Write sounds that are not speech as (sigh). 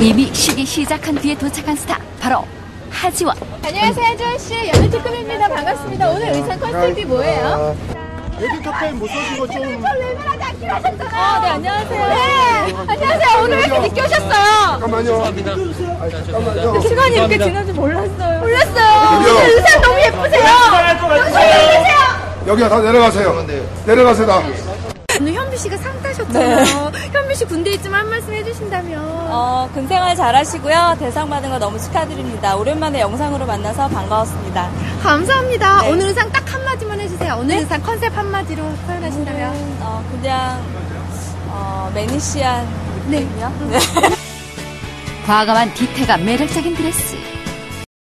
이미 쉬기 시작한 뒤에 도착한 스타 바로 하지원 안녕하세요, 하지원 씨. 연애 특급입니다. 반갑습니다. 오늘 의상 컨셉이 뭐예요? 여기 카페 못 써시고 좀 레벨하지 않기로 하셨잖아요. 아, 네, 안녕하세요. 네, 안녕하세요. 오늘 왜 이렇게 늦게 오셨어요? 잠깐만요. 아, 잠깐만요. 시간이 이렇게 지난 줄 몰랐어요. 몰랐어요. 여기요. 오늘 의상 너무 예쁘세요. 정신 내세요. 여기야 다 내려가세요. 내려가세요 다. 오늘 현미 씨가 상 따셨잖아요. 현미 씨 군대 있지만 한 말씀 해주신다면. 어, 군생활 잘하시고요. 대상 받은 거 너무 축하드립니다. 오랜만에 영상으로 만나서 반가웠습니다. 감사합니다. 네. 오늘 의상 딱 한마디만 해주세요. 오늘 의상 컨셉 한마디로 표현하신다면. 어, 그냥, 어, 매니시한 네. 느낌이요? (laughs) 네. 과감한 디테가 매력적인 드레스